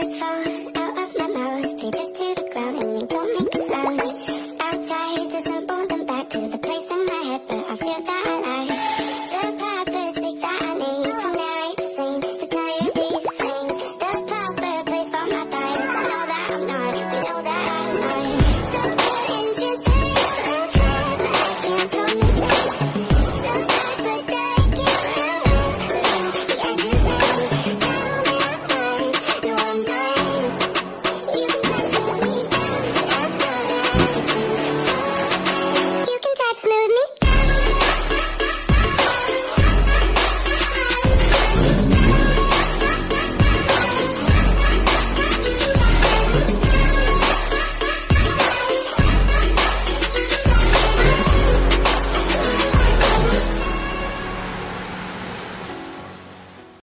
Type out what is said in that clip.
words found